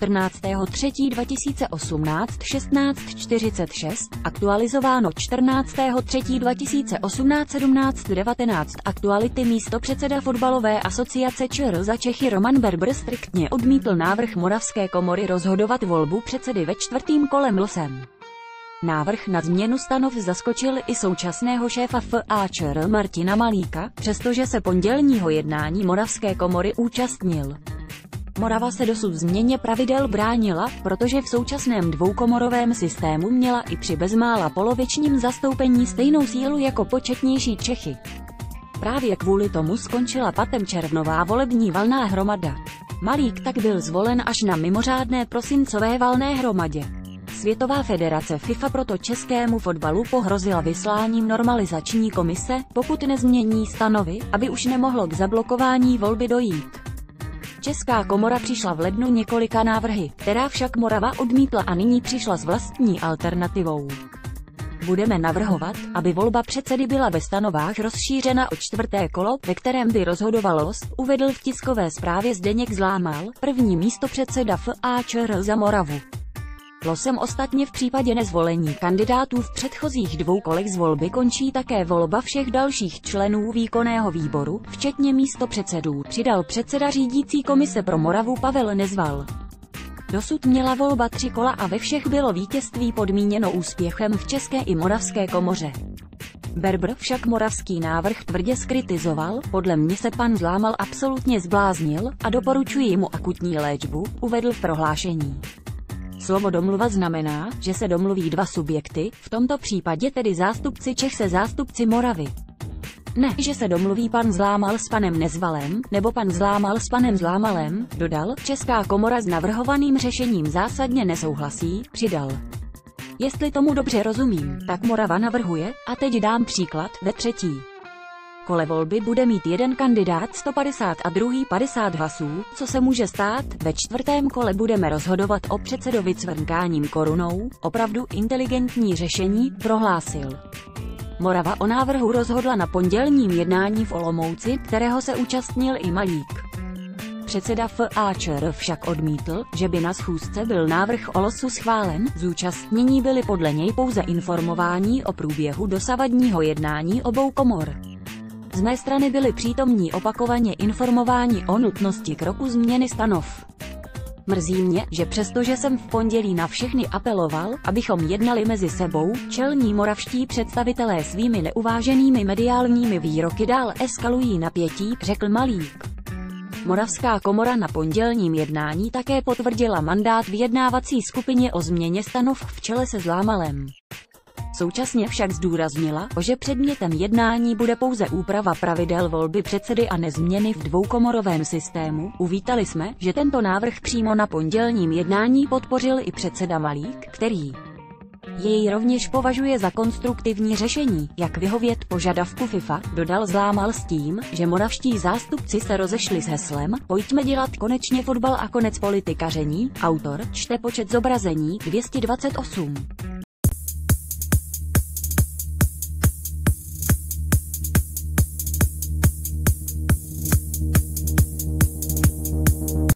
14.3.2018 16.46, aktualizováno 14.3.2018 17.19 Aktuality místo předseda fotbalové asociace ČR za Čechy Roman Berber striktně odmítl návrh Moravské komory rozhodovat volbu předsedy ve čtvrtým kolem losem. Návrh na změnu stanov zaskočil i současného šéfa FAČR Martina Malíka, přestože se pondělního jednání Moravské komory účastnil. Morava se dosud změně pravidel bránila, protože v současném dvoukomorovém systému měla i při bezmála polovičním zastoupení stejnou sílu jako početnější Čechy. Právě kvůli tomu skončila patem červnová volební valná hromada. Malík tak byl zvolen až na mimořádné prosincové valné hromadě. Světová federace FIFA proto českému fotbalu pohrozila vysláním normalizační komise, pokud nezmění stanovy, aby už nemohlo k zablokování volby dojít. Česká komora přišla v lednu několika návrhy, která však Morava odmítla a nyní přišla s vlastní alternativou. Budeme navrhovat, aby volba předsedy byla ve stanovách rozšířena o čtvrté kolo, ve kterém by rozhodoval uvedl v tiskové zprávě Zdeněk Zlámal, první místo předseda FAČR za Moravu. Losem ostatně v případě nezvolení kandidátů v předchozích dvou kolech z volby končí také volba všech dalších členů výkonného výboru, včetně místo předsedů, přidal předseda řídící komise pro Moravu Pavel Nezval. Dosud měla volba tři kola a ve všech bylo vítězství podmíněno úspěchem v České i Moravské komoře. Berber však moravský návrh tvrdě skritizoval, podle mě se pan Zlámal absolutně zbláznil a doporučuji mu akutní léčbu, uvedl v prohlášení. Slovo domluva znamená, že se domluví dva subjekty, v tomto případě tedy zástupci Čech se zástupci Moravy. Ne, že se domluví pan Zlámal s panem Nezvalem, nebo pan Zlámal s panem Zlámalem, dodal, Česká komora s navrhovaným řešením zásadně nesouhlasí, přidal. Jestli tomu dobře rozumím, tak Morava navrhuje, a teď dám příklad, ve třetí kole volby bude mít jeden kandidát 150 a druhý 50 hlasů, co se může stát, ve čtvrtém kole budeme rozhodovat o předsedovi cvrnkáním korunou, opravdu inteligentní řešení, prohlásil. Morava o návrhu rozhodla na pondělním jednání v Olomouci, kterého se účastnil i Malík. Předseda FAČR však odmítl, že by na schůzce byl návrh o losu schválen, zúčastnění byli podle něj pouze informování o průběhu dosavadního jednání obou komor. Z mé strany byli přítomní opakovaně informováni o nutnosti kroku změny stanov. Mrzí mě, že přestože jsem v pondělí na všechny apeloval, abychom jednali mezi sebou, čelní moravští představitelé svými neuváženými mediálními výroky dál eskalují napětí, řekl Malík. Moravská komora na pondělním jednání také potvrdila mandát vyjednávací skupině o změně stanov v čele se Zlámalem. Současně však zdůraznila, že předmětem jednání bude pouze úprava pravidel volby předsedy a nezměny v dvoukomorovém systému. Uvítali jsme, že tento návrh přímo na pondělním jednání podpořil i předseda Malík, který jej rovněž považuje za konstruktivní řešení, jak vyhovět požadavku FIFA, dodal zlámal s tím, že moravští zástupci se rozešli s heslem Pojďme dělat konečně fotbal a konec politikaření, autor čte počet zobrazení 228.